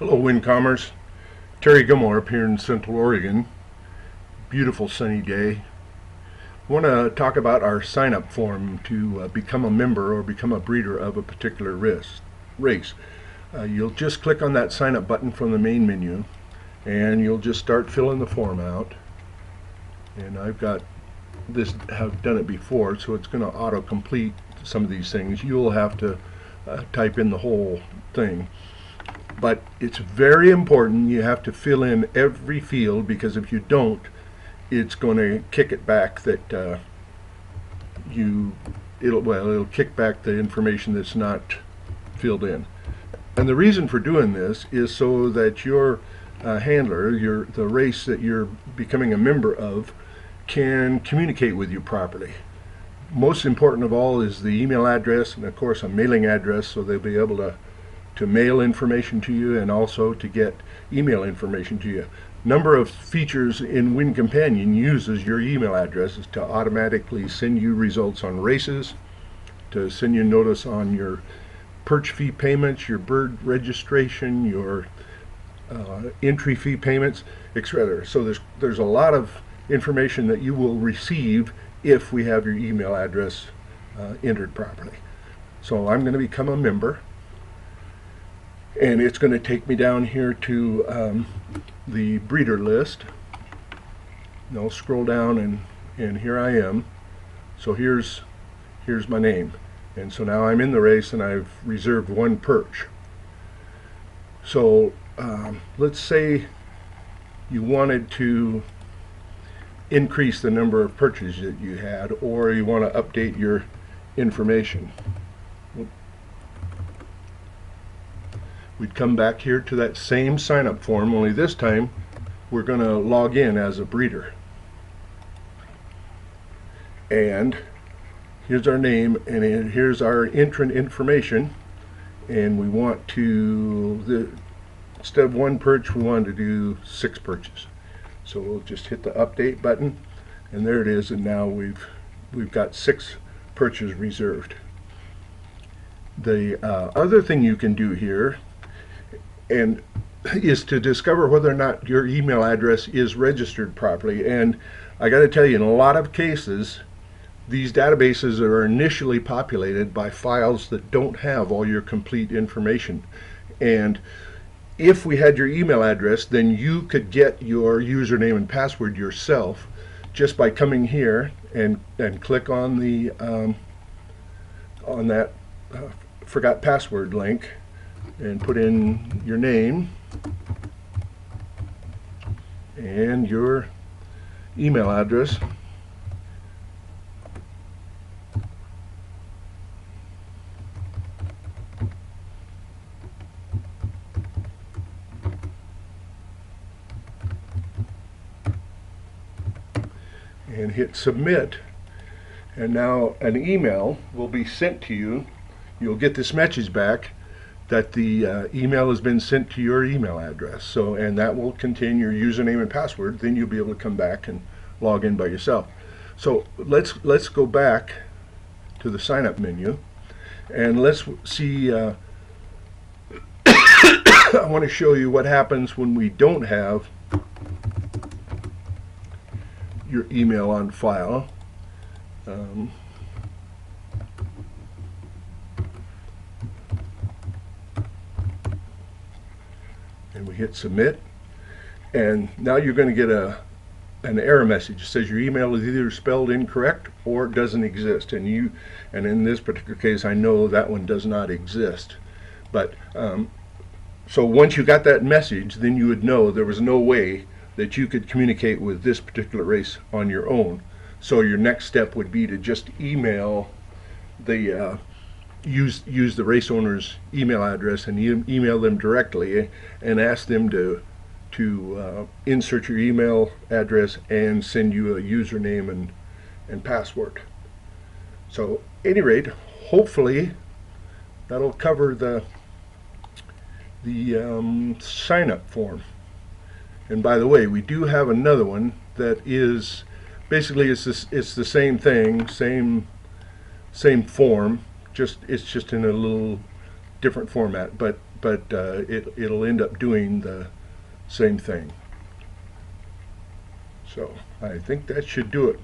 Hello, Wincomers. Terry Gilmore up here in Central Oregon. Beautiful sunny day. I want to talk about our sign-up form to uh, become a member or become a breeder of a particular race. race. Uh, you'll just click on that sign-up button from the main menu and you'll just start filling the form out. And I've got this, have done it before, so it's going to auto-complete some of these things. You'll have to uh, type in the whole thing but it's very important you have to fill in every field because if you don't it's going to kick it back that uh, you it'll well it'll kick back the information that's not filled in. And the reason for doing this is so that your uh, handler your the race that you're becoming a member of can communicate with you properly. Most important of all is the email address and of course a mailing address so they'll be able to to mail information to you and also to get email information to you. Number of features in Wincompanion uses your email addresses to automatically send you results on races, to send you notice on your perch fee payments, your bird registration, your uh, entry fee payments, etc. So there's there's a lot of information that you will receive if we have your email address uh, entered properly. So I'm going to become a member and it's going to take me down here to um, the breeder list. And I'll scroll down and and here I am. So here's here's my name. And so now I'm in the race and I've reserved one perch. So um, let's say you wanted to increase the number of perches that you had or you want to update your information we'd come back here to that same sign up form only this time we're going to log in as a breeder. And here's our name and here's our entrant information and we want to the instead of one perch we want to do six perches. So we'll just hit the update button and there it is and now we've we've got six perches reserved. The uh, other thing you can do here and is to discover whether or not your email address is registered properly. And I got to tell you, in a lot of cases, these databases are initially populated by files that don't have all your complete information. And if we had your email address, then you could get your username and password yourself just by coming here and and click on the um, on that uh, forgot password link and put in your name and your email address. and hit submit. And now an email will be sent to you. You'll get this message back that the uh, email has been sent to your email address. So, and that will contain your username and password. Then you'll be able to come back and log in by yourself. So let's let's go back to the sign up menu, and let's see. Uh, I want to show you what happens when we don't have your email on file. Um, hit submit. And now you're going to get a an error message. It says your email is either spelled incorrect or doesn't exist. And you and in this particular case I know that one does not exist. But um, so once you got that message then you would know there was no way that you could communicate with this particular race on your own. So your next step would be to just email the uh, use use the race owner's email address and e email them directly and ask them to to uh, insert your email address and send you a username and and password. So, any rate, hopefully that'll cover the the um, sign up form. And by the way, we do have another one that is basically it's this, it's the same thing, same same form just it's just in a little different format but but uh, it, it'll end up doing the same thing. So I think that should do it.